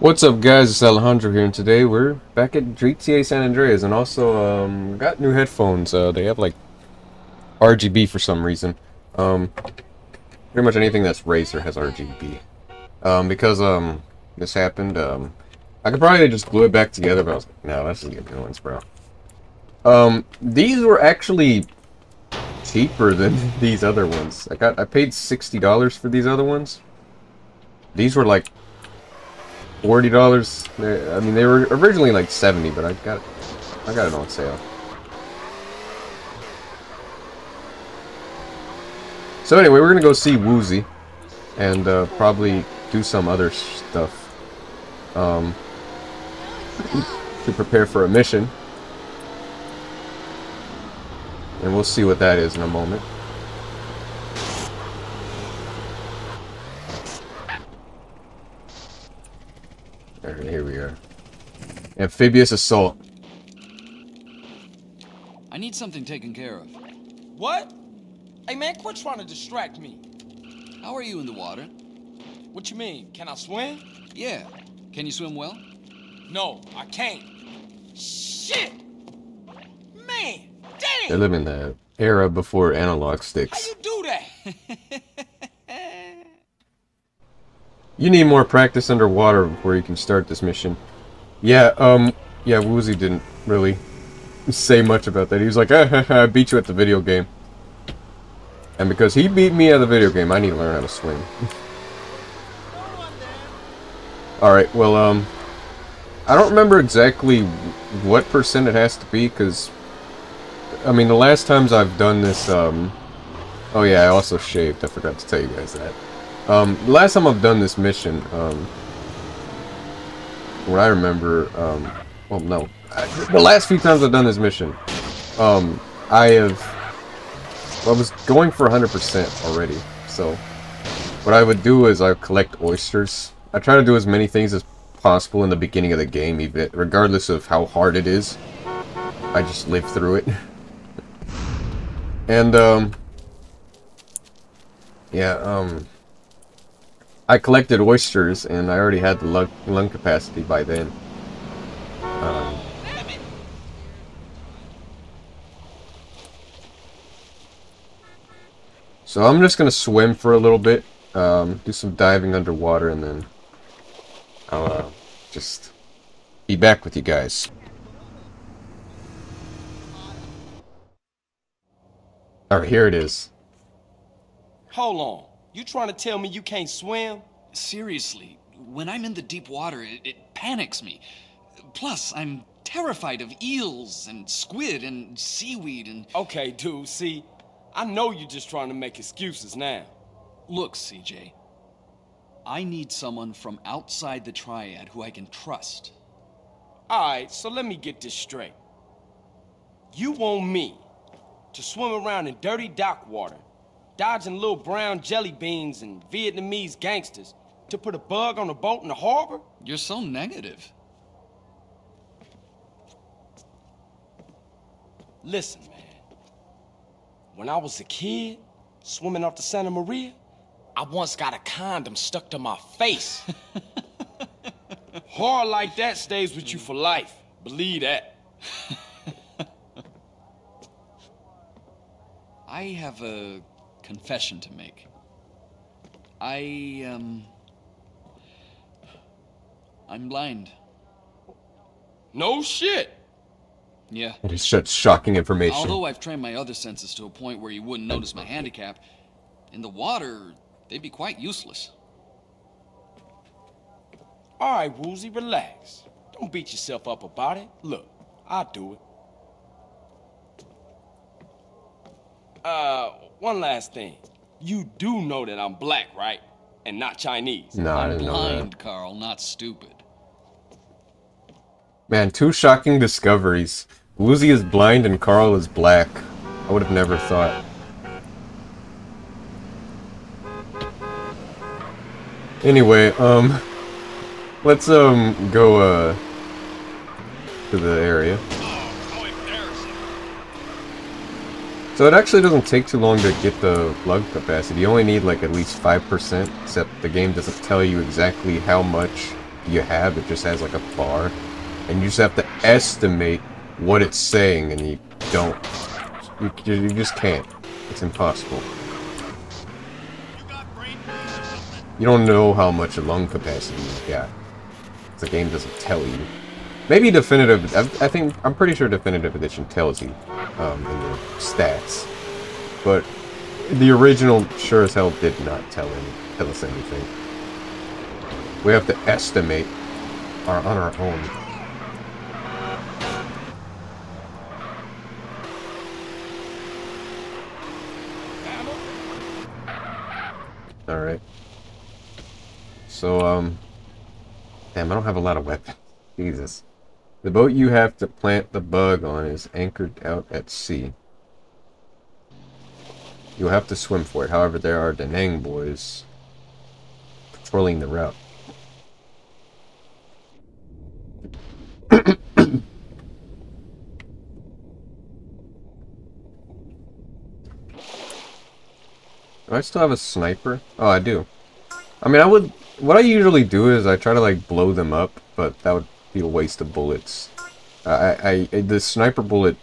What's up guys, it's Alejandro here and today we're back at GTA San Andreas and also um, got new headphones. Uh, they have like RGB for some reason. Um, pretty much anything that's Razer has RGB. Um, because um, this happened, um, I could probably just glue it back together but I was like, no, that's just new ones bro. Um, these were actually cheaper than these other ones. I got I paid $60 for these other ones. These were like forty dollars. I mean, they were originally like seventy, but I got, I got it on sale. So anyway, we're gonna go see Woozie, and uh, probably do some other stuff um, to prepare for a mission, and we'll see what that is in a moment. Alright, here we are. Amphibious assault. I need something taken care of. What? Hey man, quit trying to distract me. How are you in the water? What you mean? Can I swim? Yeah. Can you swim well? No, I can't. Shit! Man, damn! They live in the era before analog sticks. How sticks. you do that? You need more practice underwater before you can start this mission. Yeah, um, yeah, Woozie didn't really say much about that. He was like, ah, I beat you at the video game. And because he beat me at the video game, I need to learn how to swim. Alright, well, um, I don't remember exactly what percent it has to be, because, I mean, the last times I've done this, um, oh yeah, I also shaved, I forgot to tell you guys that. Um, last time I've done this mission, um, what I remember, um, well, no, I, the last few times I've done this mission, um, I have, well, I was going for 100% already, so what I would do is I would collect oysters. I try to do as many things as possible in the beginning of the game, even regardless of how hard it is. I just live through it. and, um, yeah, um, I collected oysters, and I already had the lung, lung capacity by then. Um, so I'm just gonna swim for a little bit, um, do some diving underwater, and then I'll uh, just be back with you guys. Alright, here it is. Hold on. You trying to tell me you can't swim? Seriously, when I'm in the deep water, it, it panics me. Plus, I'm terrified of eels and squid and seaweed and. Okay, dude, see, I know you're just trying to make excuses now. Look, CJ. I need someone from outside the triad who I can trust. Alright, so let me get this straight. You want me to swim around in dirty dock water, dodging little brown jelly beans and Vietnamese gangsters to put a bug on a boat in the harbor? You're so negative. Listen, man. When I was a kid, swimming off the Santa Maria, I once got a condom stuck to my face. Horror like that stays with you for life. Believe that. I have a confession to make. I, um. I'm blind. No shit. Yeah. It is such shocking information. Although I've trained my other senses to a point where you wouldn't notice my handicap, in the water, they'd be quite useless. All right, Woozie, relax. Don't beat yourself up about it. Look, I'll do it. Uh, one last thing. You do know that I'm black, right? And not Chinese. no, I I'm didn't know that. blind, Carl, not stupid. Man, two shocking discoveries. Woozie is blind and Carl is black. I would have never thought. Anyway, um, let's um go uh to the area. So it actually doesn't take too long to get the lung capacity. You only need like at least 5%, except the game doesn't tell you exactly how much you have, it just has like a bar. And you just have to estimate what it's saying, and you don't. You, you just can't. It's impossible. You don't know how much lung capacity you've got. The game doesn't tell you. Maybe Definitive... I, I think... I'm pretty sure Definitive Edition tells you um, in the stats. But the original sure as hell did not tell, any, tell us anything. We have to estimate our, on our own. Alright. So, um... Damn, I don't have a lot of weapons. Jesus. The boat you have to plant the bug on is anchored out at sea. You'll have to swim for it. However, there are Da Nang boys patrolling the route. Do I still have a sniper? Oh, I do. I mean, I would... What I usually do is I try to, like, blow them up, but that would be a waste of bullets. I, I, the sniper bullet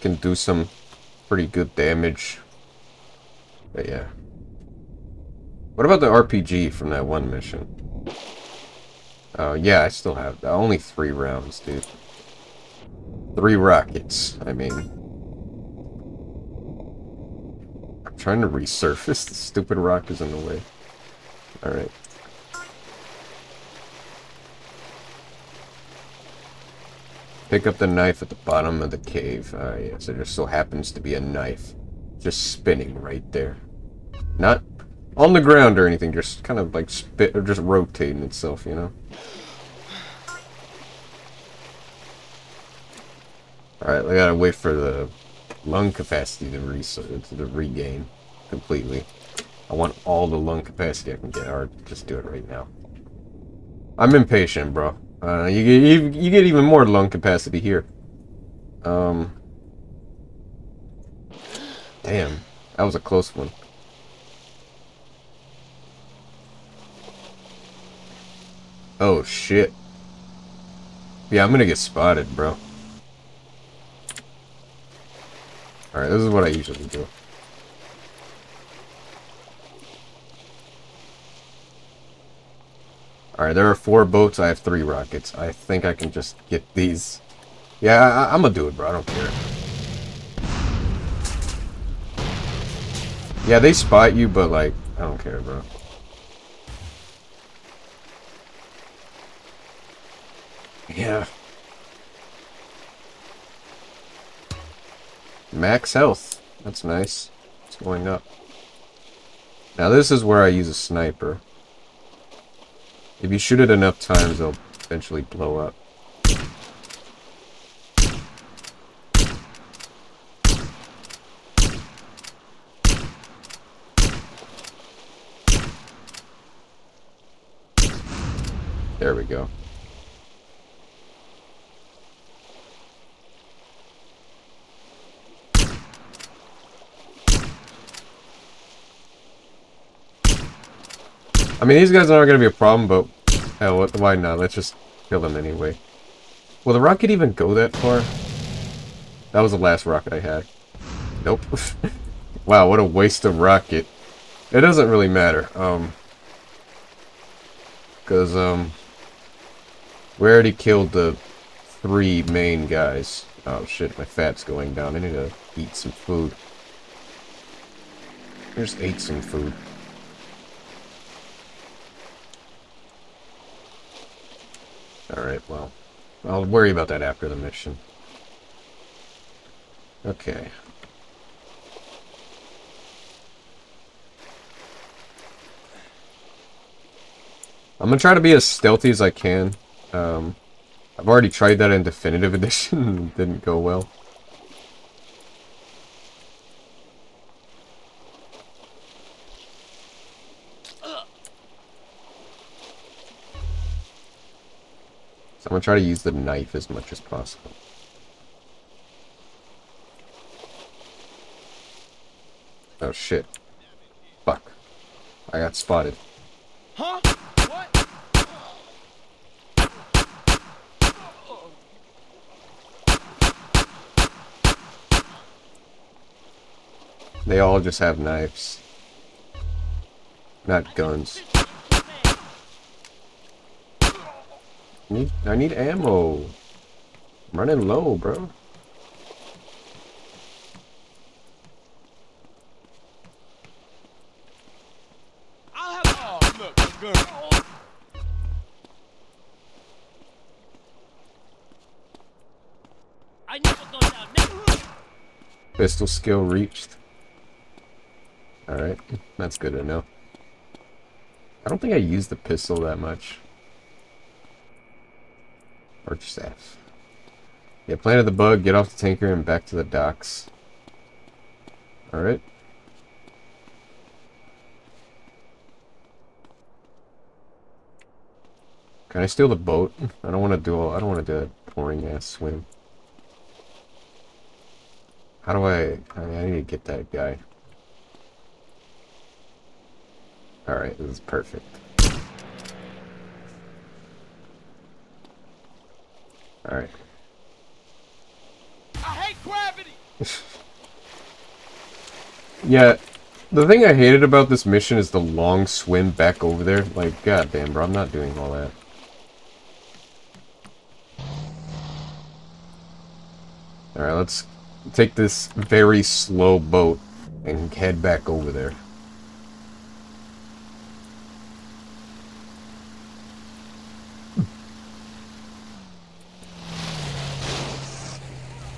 can do some pretty good damage. But yeah. What about the RPG from that one mission? Oh, uh, yeah, I still have only three rounds, dude. Three rockets, I mean. I'm trying to resurface. The stupid rock is in the way. Alright. Pick up the knife at the bottom of the cave. Ah, uh, yes, it just so happens to be a knife. Just spinning right there. Not on the ground or anything, just kind of like spit or just rotating itself, you know? Alright, I gotta wait for the lung capacity to, re to regain completely. I want all the lung capacity I can get, or just do it right now. I'm impatient, bro. Uh, you get you get even more lung capacity here. Um. Damn, that was a close one. Oh shit. Yeah, I'm gonna get spotted, bro. Alright, this is what I usually do. Alright, there are four boats. I have three rockets. I think I can just get these. Yeah, I, am gonna do it, bro. I don't care. Yeah, they spot you, but, like, I don't care, bro. Yeah. Max health. That's nice. It's going up. Now this is where I use a sniper. If you shoot it enough times, they'll eventually blow up. There we go. I mean, these guys aren't going to be a problem, but hell, what, why not? Let's just kill them anyway. Will the rocket even go that far? That was the last rocket I had. Nope. wow, what a waste of rocket. It doesn't really matter. Um, because, um, we already killed the three main guys. Oh shit, my fat's going down. I need to eat some food. Just ate some food. Alright, well. I'll worry about that after the mission. Okay. I'm gonna try to be as stealthy as I can. Um, I've already tried that in Definitive Edition. it didn't go well. I'm going to try to use the knife as much as possible. Oh shit. Fuck. I got spotted. Huh? They all just have knives. Not guns. I need ammo. I'm running low, bro. I'll have. Look, the gun. I never go down. Never. Pistol skill reached. Alright, that's good to know. I don't think I use the pistol that much. Arch staff. Yeah, planted the bug, get off the tanker, and back to the docks. Alright. Can I steal the boat? I don't want to do I don't want to do a boring ass swim. How do I, I, I need to get that guy. Alright, this is perfect. Alright. I hate gravity. Yeah, the thing I hated about this mission is the long swim back over there. Like, goddamn, bro, I'm not doing all that. Alright, let's take this very slow boat and head back over there.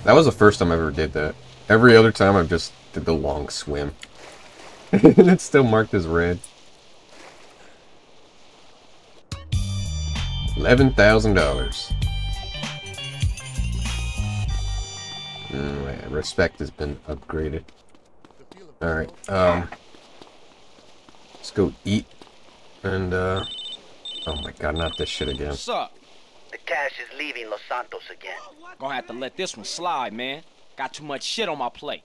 That was the first time I ever did that. Every other time I've just did the long swim. and it's still marked as red. $11,000. Mm, respect has been upgraded. Alright, um... Let's go eat. And, uh... Oh my god, not this shit again. What's up? The cash is leaving Los Santos again. Gonna have to let this one slide, man. Got too much shit on my plate.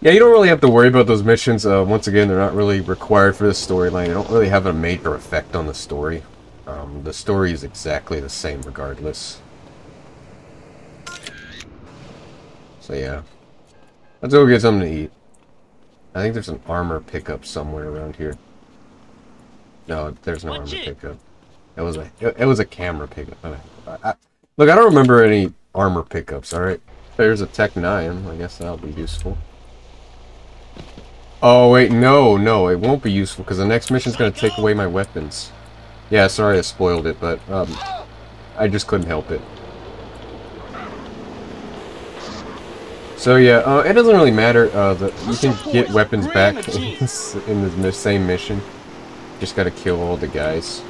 Yeah, you don't really have to worry about those missions. Uh, once again, they're not really required for the storyline. They don't really have a major effect on the story. Um, the story is exactly the same regardless. So yeah. Let's go get something to eat. I think there's an armor pickup somewhere around here. No, there's no Watch armor it. pickup. It was a it, it was a camera pickup. I, I, look, I don't remember any armor pickups. All right, there's a Tech Nine. I guess that'll be useful. Oh wait, no, no, it won't be useful because the next mission's gonna take away my weapons. Yeah, sorry I spoiled it, but um, I just couldn't help it. So yeah, uh, it doesn't really matter. Uh, the, you can get weapons back in this, in the same mission. Just gotta kill all the guys.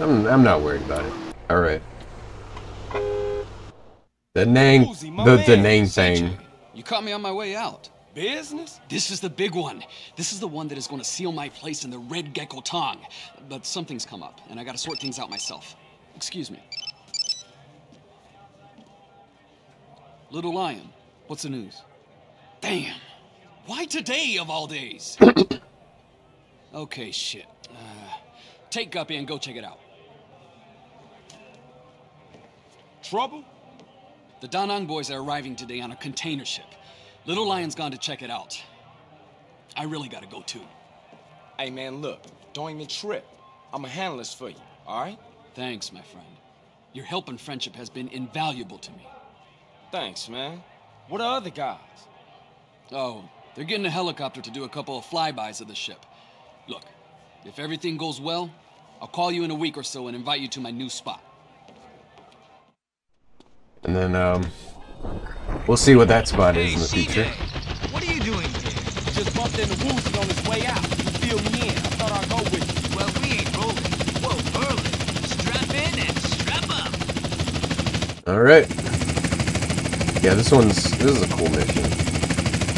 I'm, I'm not worried about it. All right. The Nang, the the Nang thing. You caught me on my way out. Business? This is the big one. This is the one that is going to seal my place in the Red Gecko Tong. But something's come up, and I gotta sort things out myself. Excuse me. Little Lion, what's the news? Damn. Why today of all days? okay, shit. Uh, take Guppy and go check it out. Trouble? The Da Nang boys are arriving today on a container ship. Little Lion's gone to check it out. I really gotta go too. Hey, man, look. Don't even trip. I'ma handle this for you, alright? Thanks, my friend. Your help and friendship has been invaluable to me. Thanks, man. What are other guys? Oh, they're getting a helicopter to do a couple of flybys of the ship. Look, if everything goes well, I'll call you in a week or so and invite you to my new spot. And then um, we'll see what that spot is in the future. What are you doing here? Just bumped into Woozie on his way out. He filled me in. I thought I'd go with you. Well, we ain't rolling. Whoa, Merlin. Strap in and strap up. All right. Yeah, this one's this is a cool mission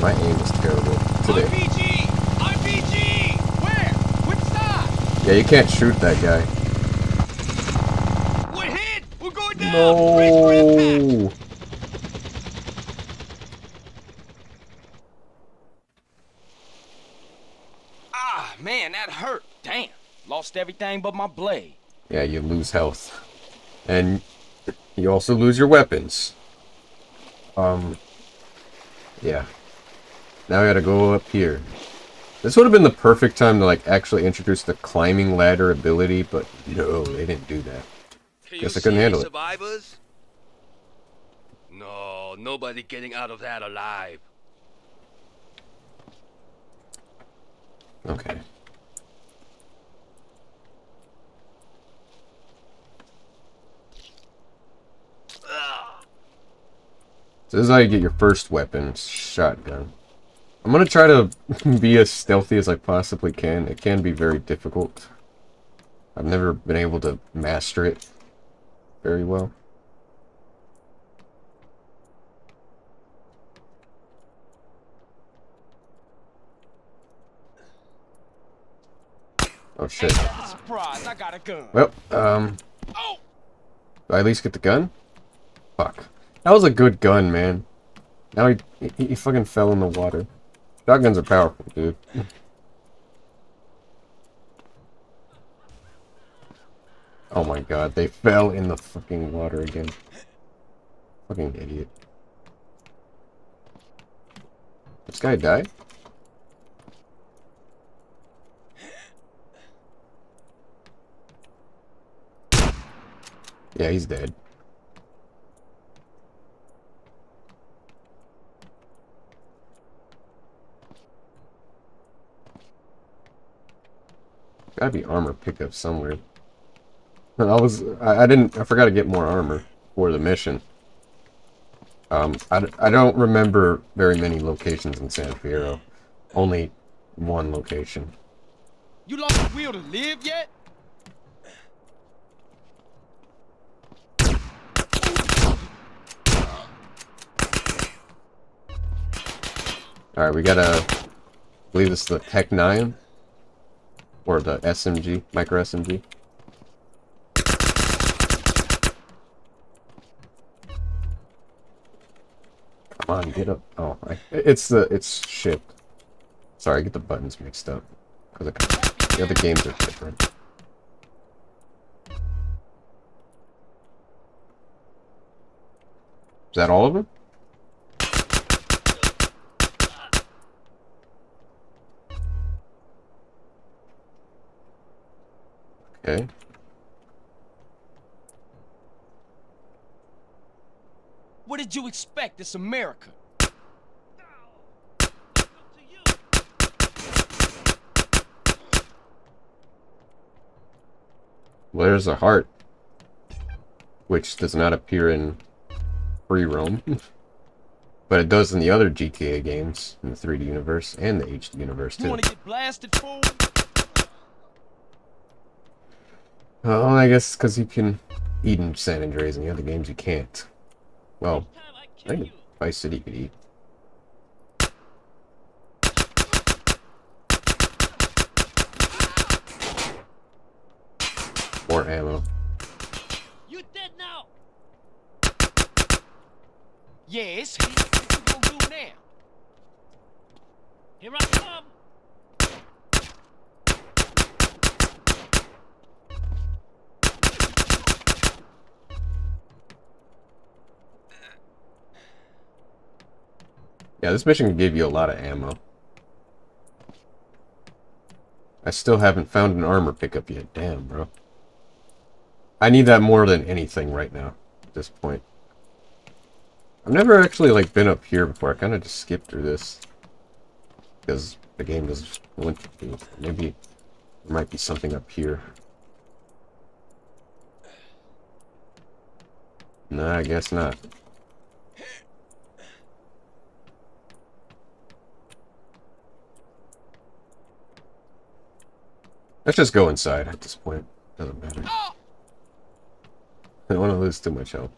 My aim is terrible today. RPG! RPG! Where? Which side? Yeah, you can't shoot that guy. We're hit! We're going down! No! Ah, man, that hurt. Damn. Lost everything but my blade. Yeah, you lose health. And you also lose your weapons. Um, yeah. Now I gotta go up here. This would have been the perfect time to like actually introduce the climbing ladder ability, but no, they didn't do that. Can Guess I couldn't handle any it. survivors? No, nobody getting out of that alive. Okay. So this is how you get your first weapon, shotgun. I'm gonna try to be as stealthy as I possibly can. It can be very difficult. I've never been able to master it very well. Oh shit. Surprise, I got a gun. Well, um, Oh! do I at least get the gun? Fuck. That was a good gun, man. Now he, he, he fucking fell in the water. Shotguns are powerful, dude. Oh my god, they fell in the fucking water again. Fucking idiot. This guy died? Yeah, he's dead. Gotta be armor pickup somewhere. I was, I, I didn't, I forgot to get more armor for the mission. Um, I, I don't remember very many locations in San Fierro. Only one location. You lost the will to live yet? Alright, we gotta, I believe this is the Tech 9. Or the SMG, micro SMG. Come on, get up. Oh, I, it's the, it's shift. Sorry, I get the buttons mixed up. Because the other games are different. Is that all of them? Okay. What did you expect? It's America. There's a heart. Which does not appear in Free Roam. but it does in the other GTA games, in the 3D universe, and the HD universe, You too. wanna get blasted, fool? Oh, I guess because you can eat in San Andreas, and the other games you can't. Well, I I kill think you. Vice City could eat. More ammo. You dead now. Yes. What you gonna do now? Here I come. Yeah, this mission gave you a lot of ammo. I still haven't found an armor pickup yet. Damn, bro. I need that more than anything right now, at this point. I've never actually, like, been up here before. I kind of just skipped through this. Because the game just went through. Maybe there might be something up here. No, I guess not. Let's just go inside at this point. Doesn't matter. I don't want to lose too much health.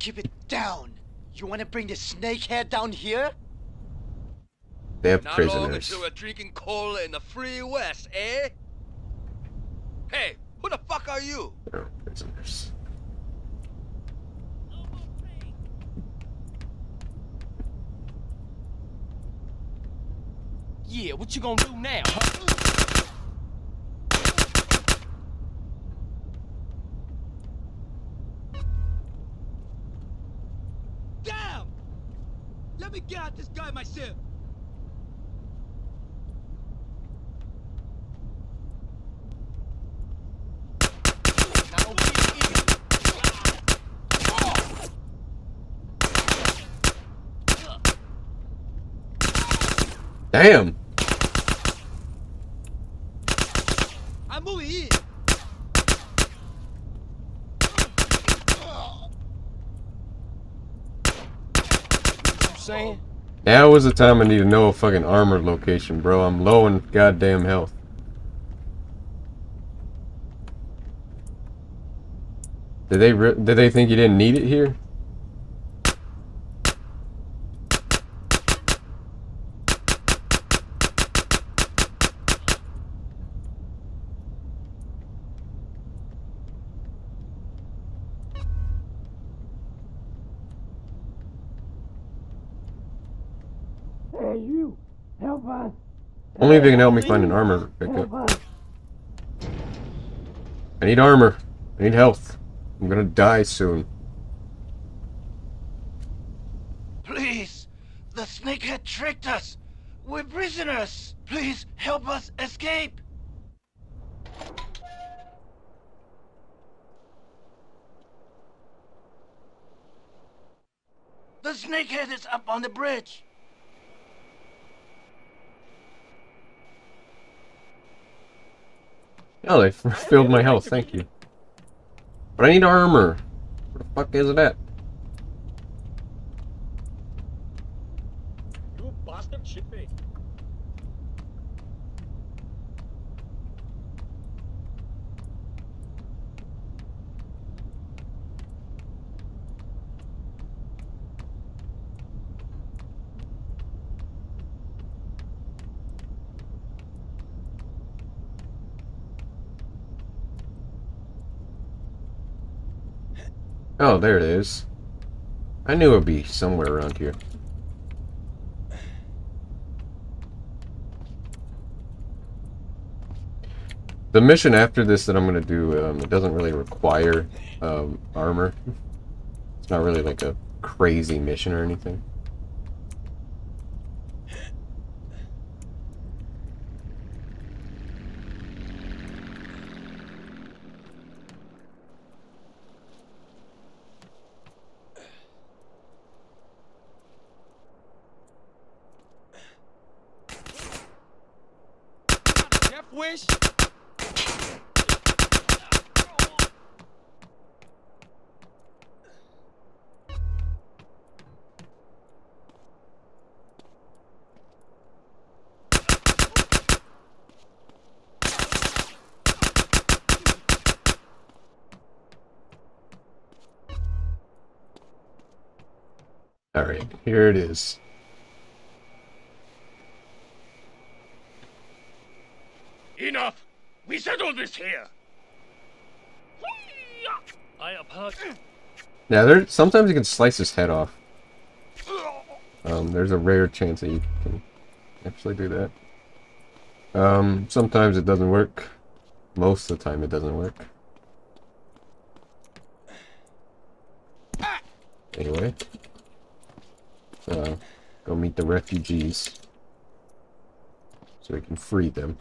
Keep it down. You want to bring the snakehead down here? They have prisoners. Not long until drinking cola in the free west, eh? Hey, who the fuck are you? What you gonna do now, huh? Damn! Let me get at this guy myself. Now don't be an idiot. Damn! I'm moving in. You saying? Now was the time I need to know a fucking armor location, bro. I'm low in goddamn health. Did they did they think you didn't need it here? Only if you can help me find an armor pickup. Oh, I need armor. I need health. I'm gonna die soon. Please! The snakehead tricked us! We're prisoners! Please help us escape! The snakehead is up on the bridge! Oh, they filled my health. Thank you. But I need armor. Where the fuck is it at? You bastard shitface. Oh, there it is. I knew it'd be somewhere around here. The mission after this that I'm gonna do, um, it doesn't really require um, armor. It's not really like a crazy mission or anything. Wish? Alright, here it is. Enough! We settled this here! I apologize. Now, there sometimes you can slice his head off. Um, there's a rare chance that you can actually do that. Um, sometimes it doesn't work. Most of the time it doesn't work. Anyway. Uh, go meet the refugees. So we can free them.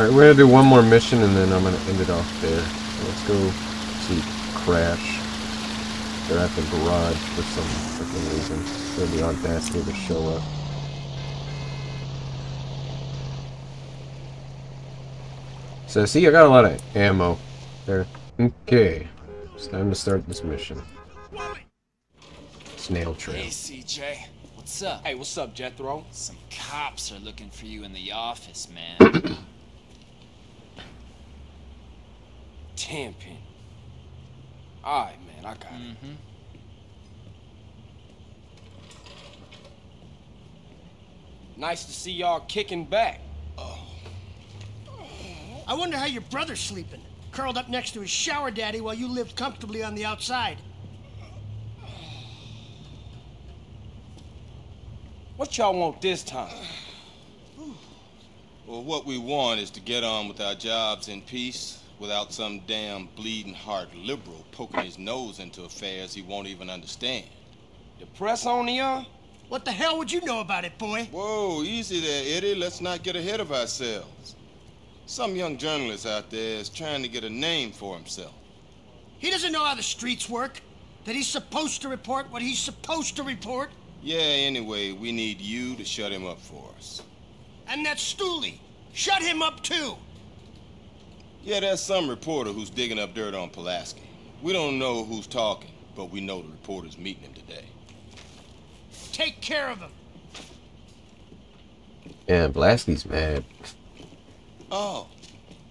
Alright, we're gonna do one more mission and then I'm gonna end it off there. So let's go see Crash. they're at the garage for some freaking reason. They have the audacity to show up. So see, I got a lot of ammo there. Okay, it's time to start this mission. Snail trail. Hey, CJ. What's up? Hey, what's up, Jethro? Some cops are looking for you in the office, man. Tenpenny. Alright, man, I got it. mm-hmm. Nice to see y'all kicking back. Oh. I wonder how your brother's sleeping. Curled up next to his shower daddy while you lived comfortably on the outside. What y'all want this time? Well, what we want is to get on with our jobs in peace without some damn bleeding heart liberal poking his nose into affairs he won't even understand. The press on the uh? What the hell would you know about it, boy? Whoa, easy there, Eddie. Let's not get ahead of ourselves. Some young journalist out there is trying to get a name for himself. He doesn't know how the streets work. That he's supposed to report what he's supposed to report. Yeah, anyway, we need you to shut him up for us. And that Stooley. Shut him up too. Yeah, there's some reporter who's digging up dirt on Pulaski. We don't know who's talking, but we know the reporter's meeting him today. Take care of him. Yeah, Pulaski's mad. Oh,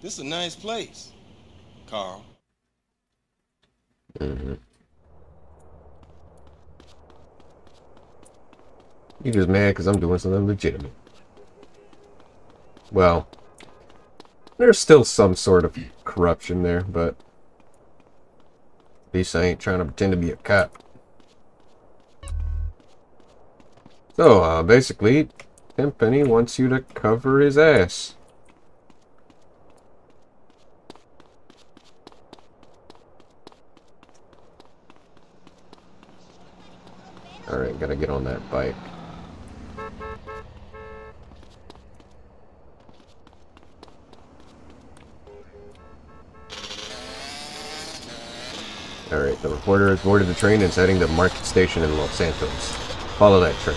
this is a nice place. Carl. Mm-hmm. He just mad because I'm doing something legitimate. Well, there's still some sort of corruption there, but at least I ain't trying to pretend to be a cop. So, uh, basically, Tenpenny wants you to cover his ass. Alright, gotta get on that bike. Alright, the reporter has boarded the train and is heading to Market Station in Los Santos. Follow that train.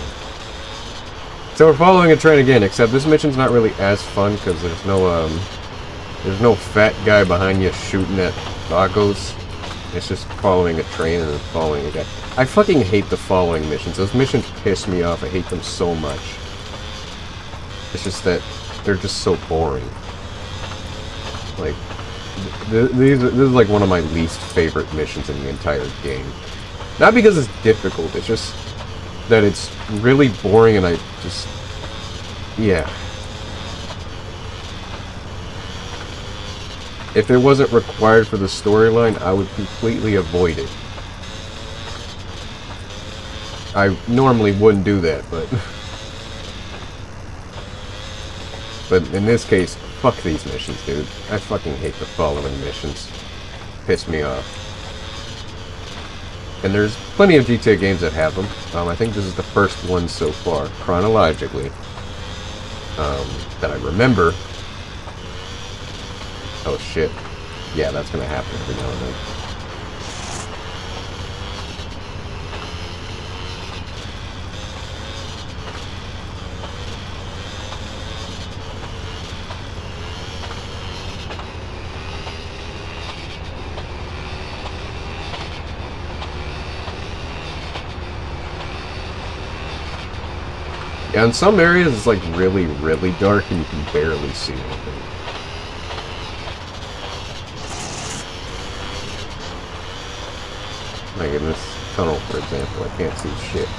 So we're following a train again, except this mission's not really as fun because there's no, um, there's no fat guy behind you shooting at Vagos. It's just following a train and following a guy. I fucking hate the following missions. Those missions piss me off. I hate them so much. It's just that they're just so boring. Like, this is like one of my least favorite missions in the entire game. Not because it's difficult, it's just that it's really boring and I just... Yeah. If it wasn't required for the storyline, I would completely avoid it. I normally wouldn't do that, but... but in this case, fuck these missions, dude. I fucking hate the following missions. Piss me off. And there's plenty of GTA games that have them. Um, I think this is the first one so far, chronologically, um, that I remember. Oh shit. Yeah, that's gonna happen every now and then. Yeah, in some areas it's like really, really dark and you can barely see anything. Like in this tunnel, for example, I can't see shit.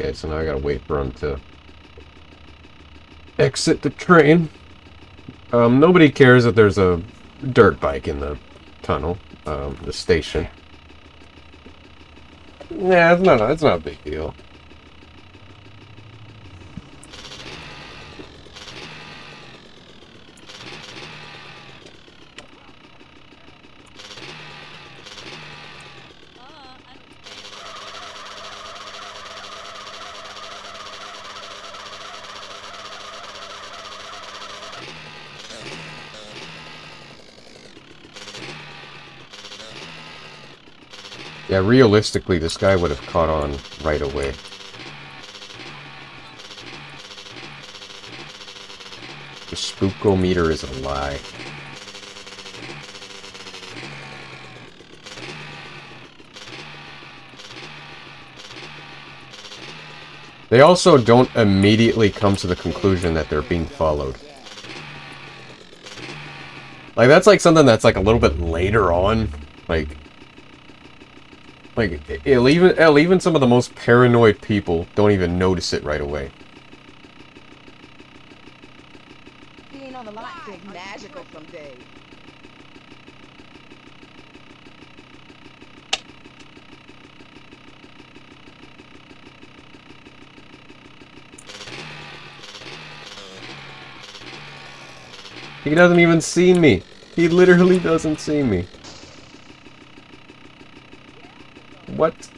Okay, so now I gotta wait for him to exit the train. Um, nobody cares that there's a dirt bike in the tunnel, um, the station. Yeah, it's not. It's not a big deal. Yeah, realistically, this guy would have caught on right away. The spookometer is a lie. They also don't immediately come to the conclusion that they're being followed. Like, that's like something that's like a little bit later on. Like, like, it'll even, hell, even some of the most paranoid people don't even notice it right away. Being on the lot is magical someday. He doesn't even see me. He literally doesn't see me. What?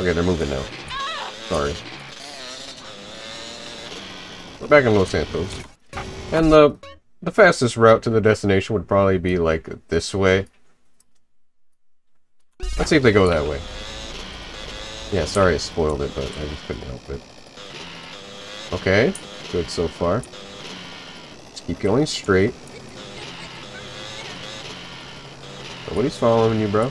Okay, they're moving now. Sorry. We're back in Los Santos. And the the fastest route to the destination would probably be like this way. Let's see if they go that way. Yeah, sorry I spoiled it, but I just couldn't help it. Okay, good so far. Keep going straight. Nobody's following you, bro.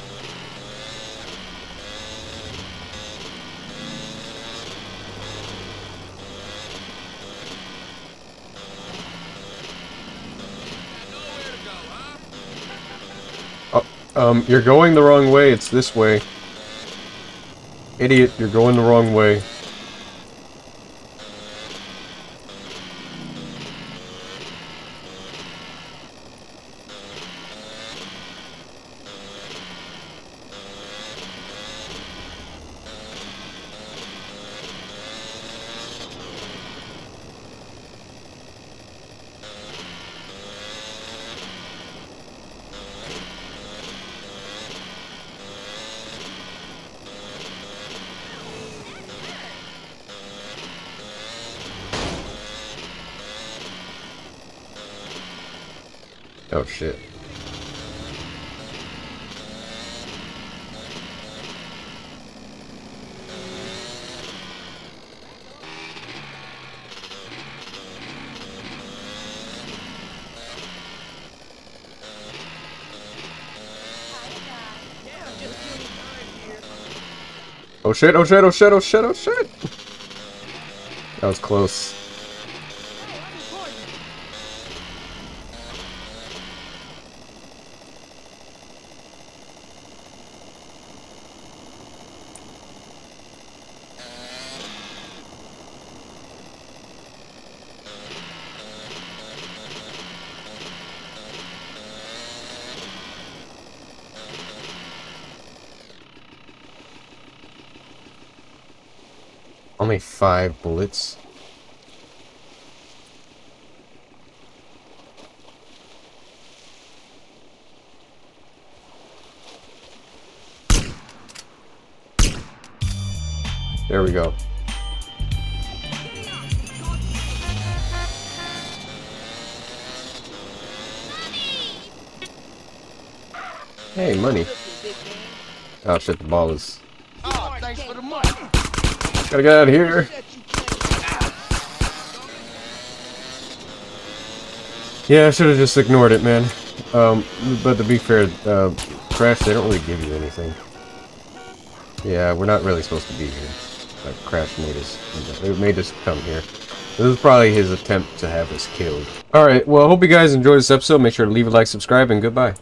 Um, you're going the wrong way. It's this way. Idiot, you're going the wrong way. Oh shit. Oh shit, oh shit, oh shit, oh shit, oh shit! That was close. Only five bullets. There we go. Hey, money. Oh shit, the ball is... Oh, thanks for the money. Gotta get out of here. Yeah, I should have just ignored it, man. Um, but to be fair, uh, Crash, they don't really give you anything. Yeah, we're not really supposed to be here. Uh, Crash made us, they made us come here. This is probably his attempt to have us killed. Alright, well, I hope you guys enjoyed this episode. Make sure to leave a like, subscribe, and goodbye.